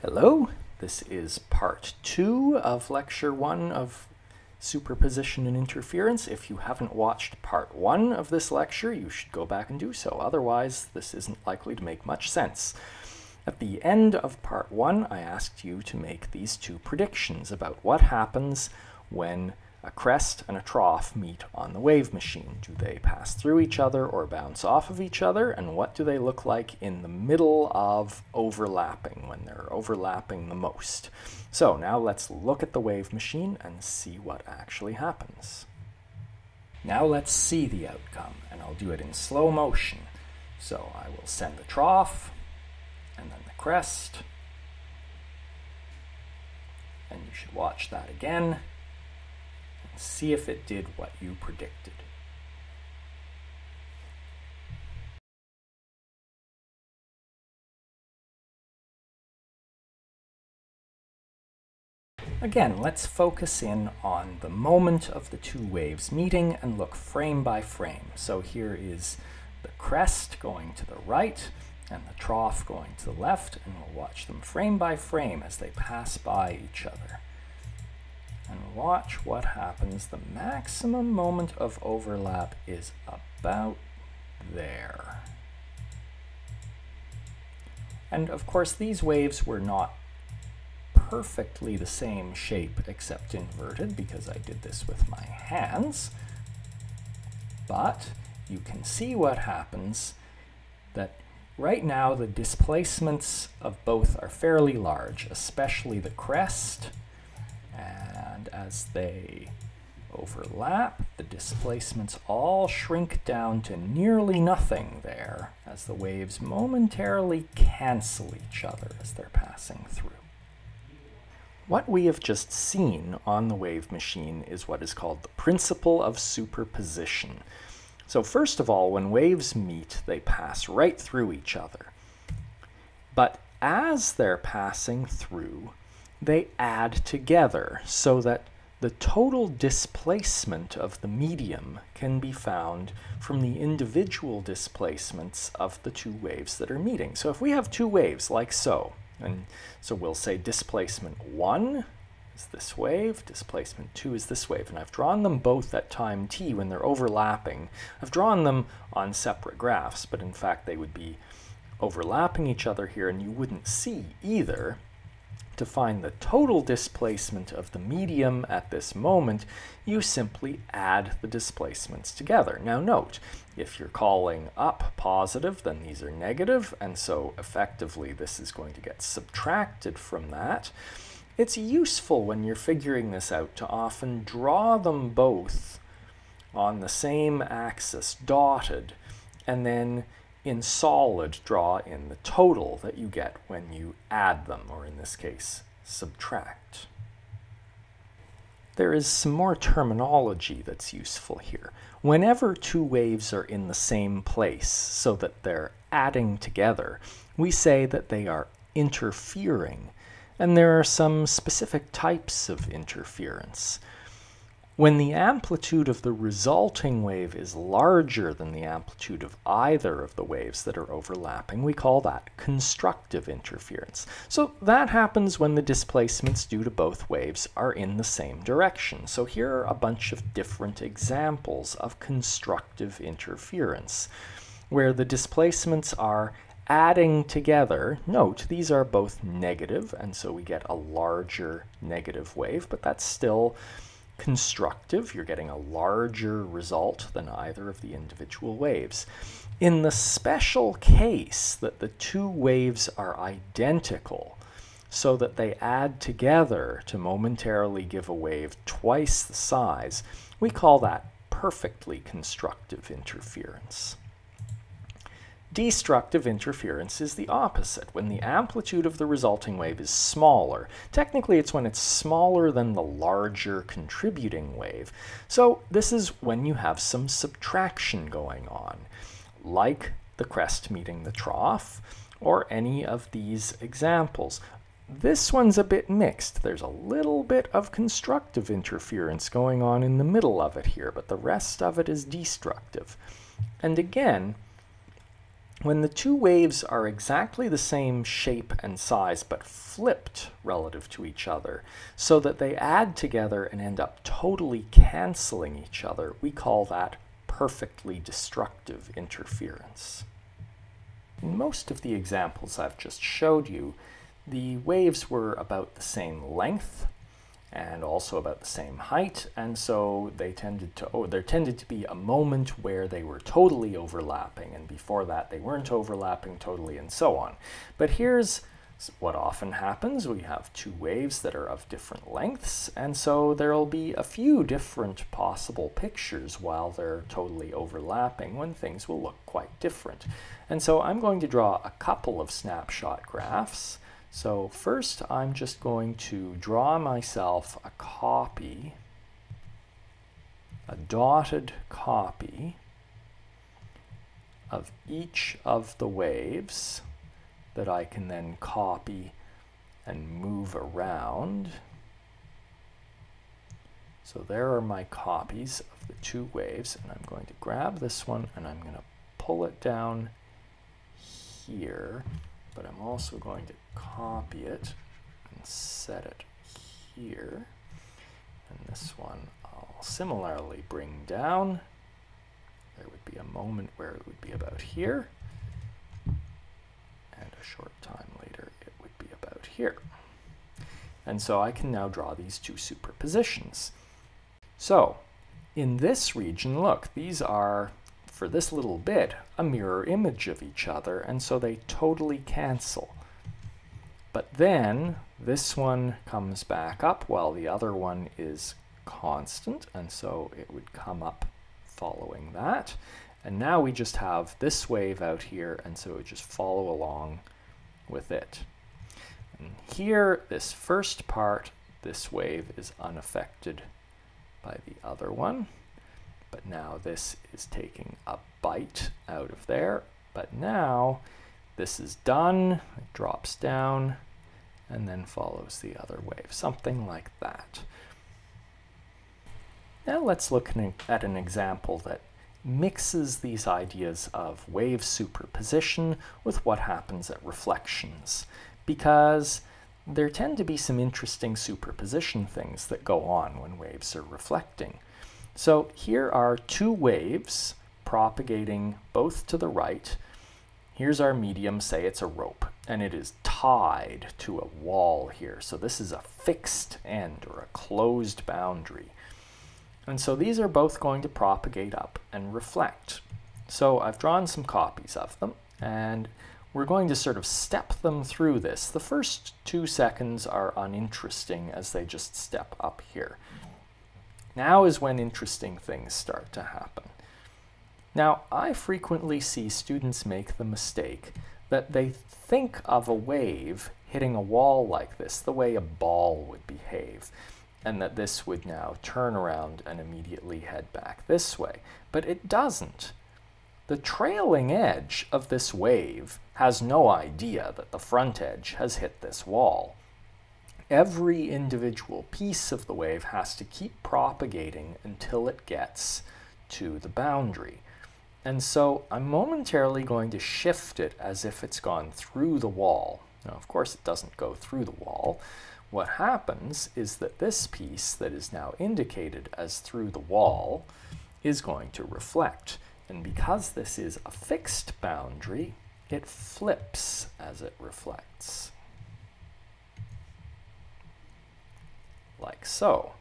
Hello, this is part two of lecture one of superposition and interference. If you haven't watched part one of this lecture, you should go back and do so. Otherwise, this isn't likely to make much sense. At the end of part one, I asked you to make these two predictions about what happens when a crest and a trough meet on the wave machine. Do they pass through each other or bounce off of each other? And what do they look like in the middle of overlapping, when they're overlapping the most? So now let's look at the wave machine and see what actually happens. Now let's see the outcome, and I'll do it in slow motion. So I will send the trough, and then the crest, and you should watch that again see if it did what you predicted. Again, let's focus in on the moment of the two waves meeting and look frame by frame. So here is the crest going to the right and the trough going to the left, and we'll watch them frame by frame as they pass by each other and watch what happens. The maximum moment of overlap is about there. And of course, these waves were not perfectly the same shape except inverted because I did this with my hands. But you can see what happens that right now the displacements of both are fairly large, especially the crest and as they overlap, the displacements all shrink down to nearly nothing there as the waves momentarily cancel each other as they're passing through. What we have just seen on the wave machine is what is called the principle of superposition. So first of all, when waves meet, they pass right through each other. But as they're passing through, they add together so that the total displacement of the medium can be found from the individual displacements of the two waves that are meeting. So if we have two waves like so, and so we'll say displacement 1 is this wave, displacement 2 is this wave, and I've drawn them both at time t when they're overlapping. I've drawn them on separate graphs, but in fact they would be overlapping each other here and you wouldn't see either to find the total displacement of the medium at this moment, you simply add the displacements together. Now note, if you're calling up positive, then these are negative, and so effectively this is going to get subtracted from that. It's useful when you're figuring this out to often draw them both on the same axis, dotted, and then in solid draw in the total that you get when you add them, or in this case, subtract. There is some more terminology that's useful here. Whenever two waves are in the same place so that they're adding together, we say that they are interfering. And there are some specific types of interference. When the amplitude of the resulting wave is larger than the amplitude of either of the waves that are overlapping, we call that constructive interference. So that happens when the displacements due to both waves are in the same direction. So here are a bunch of different examples of constructive interference, where the displacements are adding together, note these are both negative, and so we get a larger negative wave, but that's still constructive. You're getting a larger result than either of the individual waves. In the special case that the two waves are identical, so that they add together to momentarily give a wave twice the size, we call that perfectly constructive interference. Destructive interference is the opposite, when the amplitude of the resulting wave is smaller. Technically, it's when it's smaller than the larger contributing wave. So this is when you have some subtraction going on, like the crest meeting the trough, or any of these examples. This one's a bit mixed. There's a little bit of constructive interference going on in the middle of it here, but the rest of it is destructive. And again, when the two waves are exactly the same shape and size but flipped relative to each other so that they add together and end up totally canceling each other, we call that perfectly destructive interference. In most of the examples I've just showed you, the waves were about the same length and also about the same height, and so they tended to, oh, there tended to be a moment where they were totally overlapping, and before that they weren't overlapping totally, and so on. But here's what often happens. We have two waves that are of different lengths, and so there'll be a few different possible pictures while they're totally overlapping when things will look quite different. And so I'm going to draw a couple of snapshot graphs so first I'm just going to draw myself a copy, a dotted copy of each of the waves that I can then copy and move around. So there are my copies of the two waves, and I'm going to grab this one and I'm going to pull it down here but I'm also going to copy it and set it here. And this one I'll similarly bring down. There would be a moment where it would be about here. And a short time later, it would be about here. And so I can now draw these two superpositions. So in this region, look, these are for this little bit, a mirror image of each other, and so they totally cancel. But then this one comes back up while the other one is constant, and so it would come up following that. And now we just have this wave out here, and so it would just follow along with it. And here, this first part, this wave is unaffected by the other one. But now this is taking a bite out of there. But now this is done, it drops down, and then follows the other wave, something like that. Now let's look at an example that mixes these ideas of wave superposition with what happens at reflections, because there tend to be some interesting superposition things that go on when waves are reflecting. So here are two waves propagating both to the right. Here's our medium, say it's a rope, and it is tied to a wall here. So this is a fixed end or a closed boundary. And so these are both going to propagate up and reflect. So I've drawn some copies of them, and we're going to sort of step them through this. The first two seconds are uninteresting as they just step up here. Now is when interesting things start to happen. Now, I frequently see students make the mistake that they think of a wave hitting a wall like this, the way a ball would behave, and that this would now turn around and immediately head back this way. But it doesn't. The trailing edge of this wave has no idea that the front edge has hit this wall every individual piece of the wave has to keep propagating until it gets to the boundary. And so I'm momentarily going to shift it as if it's gone through the wall. Now, of course, it doesn't go through the wall. What happens is that this piece that is now indicated as through the wall is going to reflect. And because this is a fixed boundary, it flips as it reflects. Like so.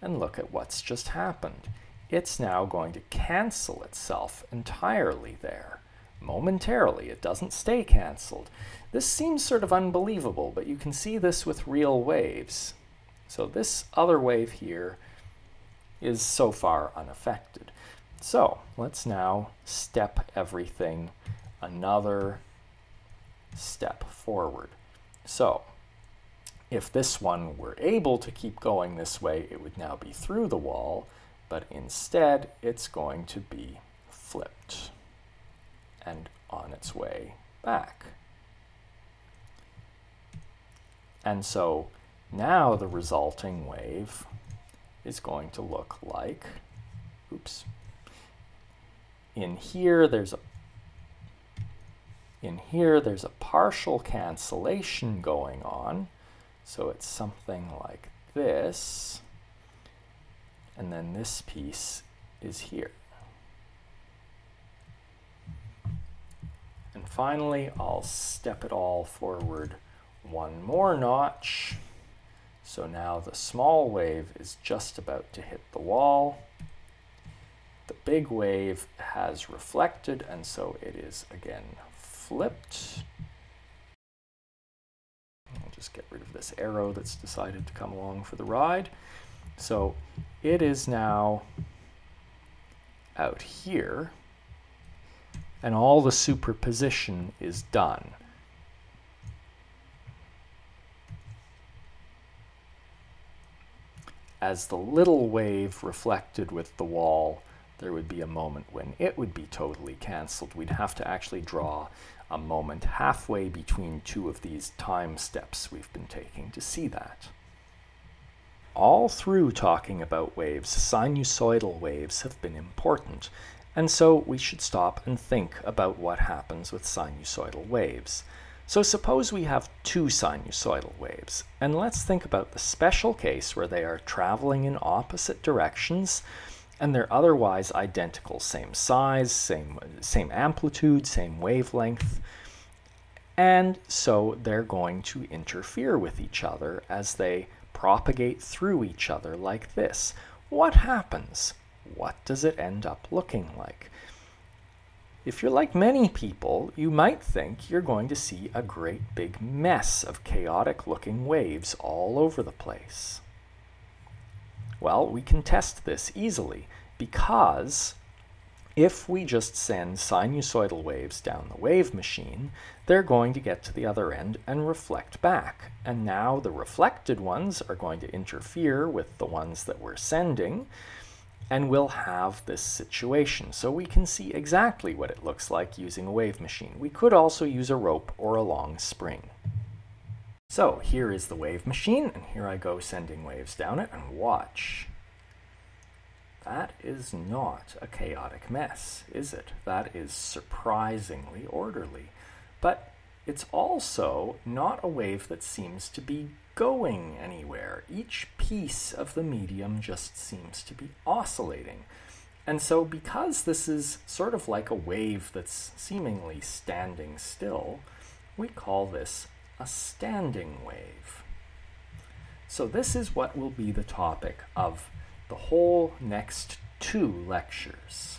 And look at what's just happened. It's now going to cancel itself entirely there. Momentarily, it doesn't stay canceled. This seems sort of unbelievable, but you can see this with real waves. So this other wave here is so far unaffected. So let's now step everything another step forward. So if this one were able to keep going this way, it would now be through the wall, but instead it's going to be flipped and on its way back. And so now the resulting wave is going to look like, oops, in here there's a In here, there's a partial cancellation going on. So it's something like this. And then this piece is here. And finally, I'll step it all forward one more notch. So now the small wave is just about to hit the wall. The big wave has reflected, and so it is again flipped. Just get rid of this arrow that's decided to come along for the ride. So it is now out here, and all the superposition is done. As the little wave reflected with the wall, there would be a moment when it would be totally cancelled. We'd have to actually draw a moment halfway between two of these time steps we've been taking to see that. All through talking about waves, sinusoidal waves have been important, and so we should stop and think about what happens with sinusoidal waves. So suppose we have two sinusoidal waves, and let's think about the special case where they are traveling in opposite directions and they're otherwise identical, same size, same, same amplitude, same wavelength. And so they're going to interfere with each other as they propagate through each other like this. What happens? What does it end up looking like? If you're like many people, you might think you're going to see a great big mess of chaotic looking waves all over the place. Well, we can test this easily because if we just send sinusoidal waves down the wave machine, they're going to get to the other end and reflect back. And now the reflected ones are going to interfere with the ones that we're sending, and we'll have this situation. So we can see exactly what it looks like using a wave machine. We could also use a rope or a long spring. So here is the wave machine, and here I go sending waves down it, and watch. That is not a chaotic mess, is it? That is surprisingly orderly. But it's also not a wave that seems to be going anywhere. Each piece of the medium just seems to be oscillating. And so, because this is sort of like a wave that's seemingly standing still, we call this a standing wave. So this is what will be the topic of the whole next two lectures.